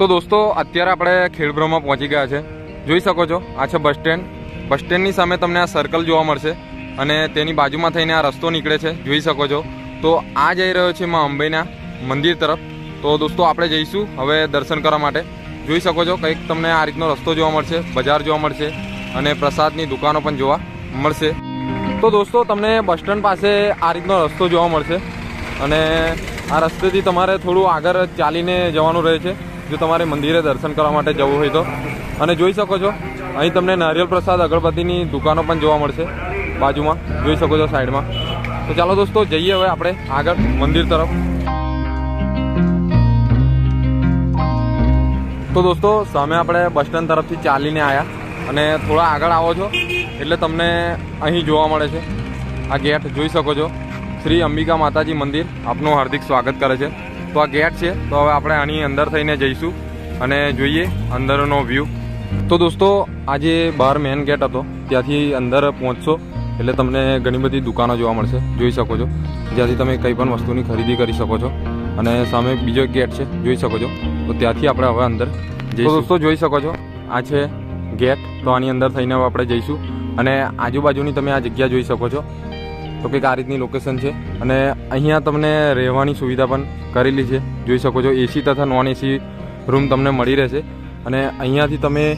તો દોસ્તો, અત્યારે આપણે ખેડબ્રહ્મા પહોંચી ગયા છે. જોઈ શકો છો, આ છે બસ સ્ટેન્ડ. બસ સ્ટેન્ડની સામે તમને આ સર્કલ જોવા મળશે અને તેની બાજુમાં થઈને આ રસ્તો નીકળે છે. જોઈ શકો છો. તો આ જઈ રહ્યો છે માં અંબેના મંદિર તરફ. તો દોસ્તો, આપણે જઈશું હવે દર્શન કરવા માટે. જોઈ શકો છો, કંઈક તમને આ રીતનો રસ્તો જોવા મળશે, બજાર જોવા મળશે અને પ્રસાદની દુકાનો પણ જોવા મળશે. તો દોસ્તો, તમને બસ સ્ટેન્ડ પાસે આ રીતનો રસ્તો જોવા મળશે અને આ રસ્તેથી તમારે થોડું આગળ ચાલીને જવાનું રહે છે. જો તમારે મંદિરે દર્શન કરવા માટે જવું હોય તો. અને જોઈ શકો છો, અહીં તમને નારિયેલ પ્રસાદ અગરબત્તીની દુકાનો પણ જોવા મળશે બાજુમાં. જોઈ શકો છો સાઈડમાં. તો ચાલો દોસ્તો, જઈએ હવે આપણે આગળ મંદિર તરફ. તો દોસ્તો, સામે આપણે બસ સ્ટેન્ડ તરફથી ચાલીને આવ્યા અને થોડા આગળ આવો છો, એટલે તમને અહીં જોવા મળે છે. આ ગેટ, જોઈ શકો છો. શ્રી અંબિકા માતાજી મંદિર. આપનું હાર્દિક સ્વાગત કરે છે. તો આ ગેટ છે, તો હવે આપણે આની અંદર થઈને જઈશું અને જોઈએ અંદરનો વ્યૂ તો દોસ્તો, આજે બહાર મેન ગેટ હતો. ત્યાંથી અંદર પહોંચશો, એટલે તમને ઘણી બધી દુકાનો જોવા મળશે. જોઈ શકો છો. જ્યાંથી તમે કંઈ પણ વસ્તુની ખરીદી કરી શકો છો. અને સામે બીજો ગેટ છે, જોઈ શકો છો. તો ત્યાંથી આપણે હવે અંદર જઈશું. દોસ્તો, જોઈ શકો છો. આ છે ગેટ તો આની અંદર થઈને હવે આપણે જઈશું. અને આજુબાજુની તમે આ જગ્યા જોઈ શકો છો. તો કંઈક આ રીતની લોકેશન છે. અને અહીંયા તમને રહેવાની સુવિધા પણ કરેલી છે. જોઈ શકો છો એસી તથા નોન એસી રૂમ તમને મળી રહેશે. અને અહીંયાથી તમે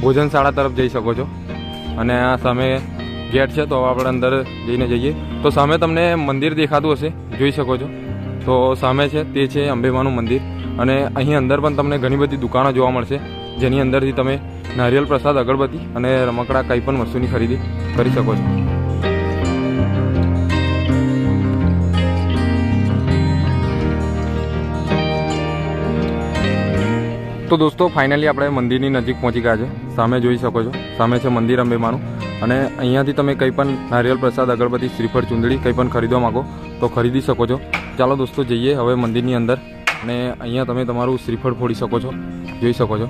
ભોજનશાળા તરફ જઈ શકો છો. અને આ સામે ગેટ છે, તો આપણે અંદર જઈને જઈએ. તો સામે તમને મંદિર દેખાતું હશે, જોઈ શકો છો. તો સામે છે, તે છે અંબેમાનું મંદિર. અને અહીં અંદર પણ તમને ઘણી બધી દુકાનો જોવા મળશે. જેની અંદરથી તમે નારિયેલ પ્રસાદ, અગરબત્તી અને રમકડા કંઈ પણ વસ્તુની ખરીદી કરી શકો છો. તો દોસ્તો ફાઇનલી આપણે મંદિરની નજીક પહોંચી ગયા છે. સામે જોઈ શકો છો. સામે છે મંદિર અંબેમાનું. અને અહીંયાથી તમે કંઈ પણ નારિયેલ પ્રસાદ, અગરબત્તી, શ્રીફળ, ચુંદડી કંઈ પણ ખરીદવા માગો, તો ખરીદી શકો છો. ચાલો દોસ્તો, જઈએ હવે મંદિરની અંદર. અને અહીંયા તમે તમારું શ્રીફળ ફોડી શકો છો. જોઈ શકો છો.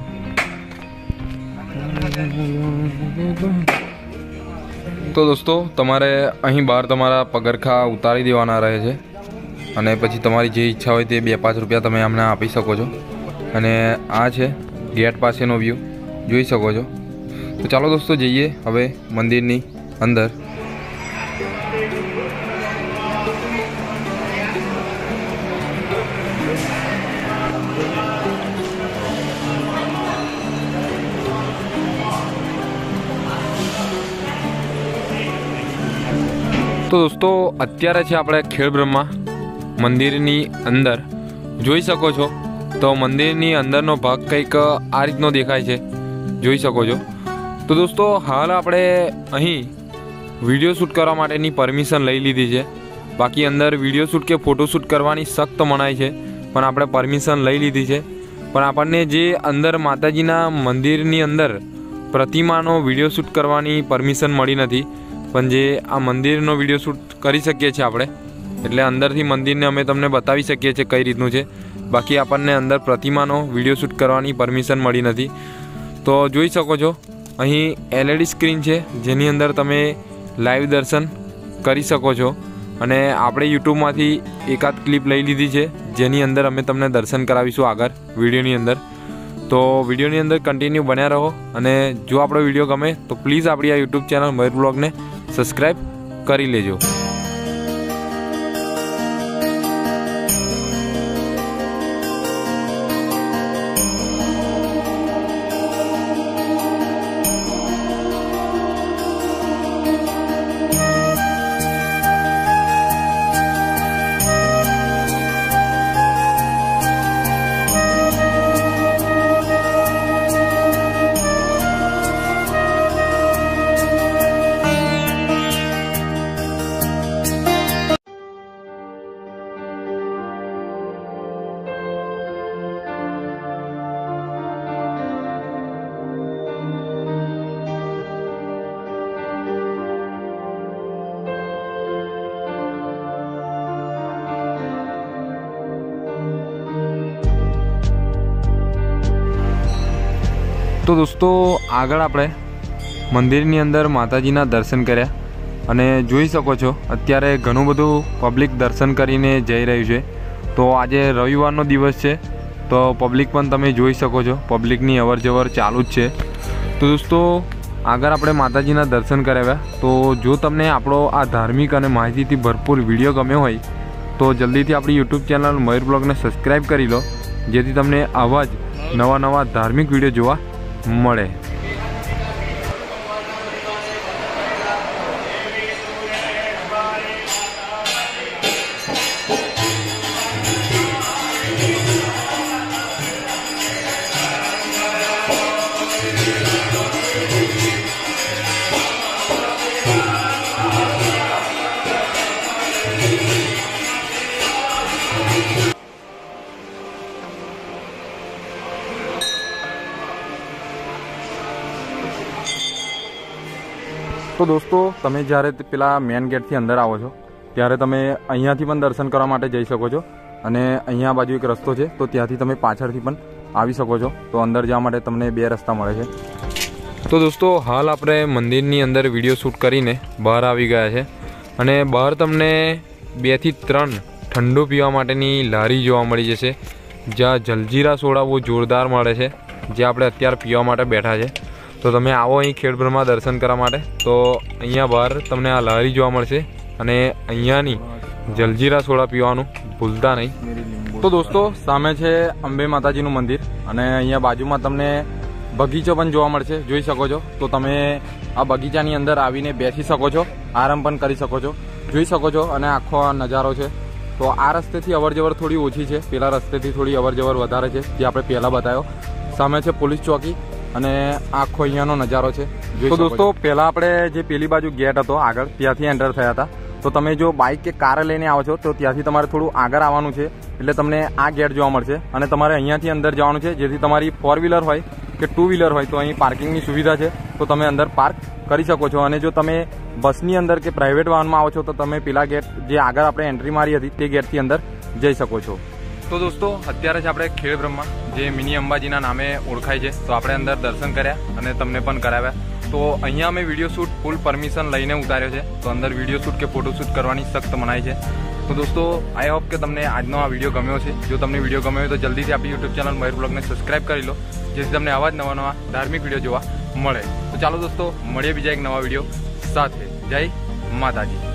તો દોસ્તો, તમારે અહીં બહાર તમારા પગરખા ઉતારી દેવાના રહે છે. અને પછી તમારી જે ઈચ્છા હોય તે બે પાંચ રૂપિયા તમે અમને આપી શકો છો. અને આ છે ગેટ પાસેનો વ્યૂ જોઈ શકો છો. તો ચાલો દોસ્તો જઈએ હવે મંદિરની અંદર. તો દોસ્તો, અત્યારે છે આપણે ખેડબ્રહ્મા મંદિરની અંદર. જોઈ શકો છો તો મંદિરની અંદરનો ભાગ કંઈક આ રીતનો દેખાય છે. જોઈ શકો છો. તો દોસ્તો, હાલ આપણે અહીં વીડિયો શૂટ કરવા માટેની પરમિશન લઈ લીધી છે. બાકી અંદર વીડિયો શૂટ કે ફોટોશૂટ કરવાની સખ્ત મનાઈ છે. પણ આપણે પરમિશન લઈ લીધી છે. પણ આપણને જે અંદર માતાજીના મંદિરની અંદર પ્રતિમાનો વીડિયો શૂટ કરવાની પરમિશન મળી નથી. પણ જે આ મંદિરનો વીડિયો શૂટ કરી શકીએ છીએ આપણે. એટલે અંદરથી મંદિરને અમે તમને બતાવી શકીએ છીએ કઈ રીતનું છે. બાકી આપણને અંદર પ્રતિમાનો વીડિયો શૂટ કરવાની પરમિશન મળી નથી. તો જોઈ શકો છો, અહીં એલઈડી સ્ક્રીન છે, જેની અંદર તમે લાઈવ દર્શન કરી શકો છો. અને આપણે યુટ્યુબમાંથી એકાદ ક્લિપ લઈ લીધી છે, જેની અંદર અમે તમને દર્શન કરાવીશું આગળ, વિડીયોની અંદર. તો વિડીયોની અંદર કન્ટિન્યુ બન્યા રહો, અને જો આપણો વીડિયો ગમે, તો પ્લીઝ આપણી આ યુટ્યુબ ચેનલ મયુર બ્લોગને સબસ્ક્રાઈબ કરી લેજો. તો દોસ્તો, આગળ આપણે મંદિરની અંદર માતાજીના દર્શન કર્યા અને જોઈ શકો છો, અત્યારે ઘણું બધું પબ્લિક દર્શન કરીને જઈ રહ્યું છે. તો આજે રવિવારનો દિવસ છે, તો પબ્લિક પણ તમે જોઈ શકો છો પબ્લિકની અવર જવર ચાલુ જ છે. તો દોસ્તો, આગળ આપણે માતાજીના દર્શન કરાવ્યા. તો જો તમને આપણો આ ધાર્મિક અને માહિતીથી ભરપૂર વીડિયો ગમ્યો હોય, તો જલ્દીથી આપણી યુટ્યુબ ચેનલ મયુર બ્લોગને સબસ્ક્રાઈબ કરી લો, જેથી તમને આવા જ નવા નવા ધાર્મિક વીડિયો જોવા મળે. તો દોસ્તો, તમે જ્યારે પેલા મેન ગેટથી અંદર આવો છો, ત્યારે તમે અહીંયાથી પણ દર્શન કરવા માટે જઈ શકો છો. અને અહીંયા બાજુ એક રસ્તો છે, તો ત્યાંથી તમે પાછળથી પણ આવી શકો છો. તો અંદર જવા માટે તમને બે રસ્તા મળે છે. તો દોસ્તો, હાલ આપણે મંદિરની અંદર વીડિયો શૂટ કરીને બહાર આવી ગયા છે. અને બહાર તમને બેથી ત્રણ ઠંડુ પીવા માટેની લારી જોવા મળી જશે, જ્યાં જલજીરા સોડા બહુ જોરદાર મળે છે, જે આપણે અત્યારે પીવા માટે બેઠા છે. તો તમે આવો અહીં ખેડબ્રહ્મા દર્શન કરવા માટે. તો અહીંયા બહાર તમને આ લહેરી જોવા મળશે અને અહીંયાની જલજીરા સોડા પીવાનું ભૂલતા નહીં. તો દોસ્તો, સામે છે અંબે માતાજીનું મંદિર અને અહીંયા બાજુમાં તમને બગીચો પણ જોવા મળશે. જોઈ શકો છો. તો તમે આ બગીચાની અંદર આવીને બેસી શકો છો, આરામ પણ કરી શકો છો. જોઈ શકો છો અને આખો આ નજારો છે. તો આ રસ્તેથી અવરજવર થોડી ઓછી છે. પેલા રસ્તેથી થોડી અવરજવર વધારે છે, જે આપણે પહેલાં બતાવ્યો સામે છે પોલીસ ચોકી. અને આખો અહીંયાનો નજારો છે. તો દોસ્તો પહેલાં આપણે જે પેલી બાજુ ગેટ હતો આગળ ત્યાંથી એન્ટર થયા હતા. તો તમે જો બાઇક કે કાર લઈને આવો છો તો ત્યાંથી તમારે થોડું આગળ આવવાનું છે. એટલે તમને આ ગેટ જોવા મળશે. અને તમારે અહીંયાથી અંદર જવાનું છે જેથી તમારી ફોર વ્હીલર હોય કે ટુ વ્હીલર હોય તો અહીં પાર્કિંગની સુવિધા છે. તો તમે અંદર પાર્ક કરી શકો છો. અને જો તમે બસની અંદર કે પ્રાઇવેટ વાહનમાં આવો છો તો તમે પેલા ગેટ જે આગળ આપણે એન્ટ્રી મારી હતી તે ગેટથી અંદર જઈ શકો છો. તો દોસ્તો, અત્યારે જ આપણે ખેડ બ્રહ્મા, જે મિની અંબાજીના નામે ઓળખાય છે, તો આપણે અંદર દર્શન કર્યા અને તમને પણ કરાવ્યા. તો અહીંયા અમે વીડિયો શૂટ ફૂલ પરમિશન લઈને ઉતાર્યો છે, તો અંદર વીડિયો શૂટ કે ફોટો શૂટ કરવાની સખ્ત મનાય છે. તો દોસ્તો, આઈ હોપ કે તમને આજનો આ વીડિયો ગમ્યો છે જો તમને વીડિયો ગમ્યો તો જલ્દીથી આપણી યુટ્યુબ ચેનલ મયુર બ્લોગને સબસ્ક્રાઇબ કરી લો, જેથી તમને આવા જ નવા નવા ધાર્મિક વીડિયો જોવા મળે. તો ચાલો દોસ્તો, મળીએ બીજા એક નવા વીડિયો સાથે. જય માતાજી.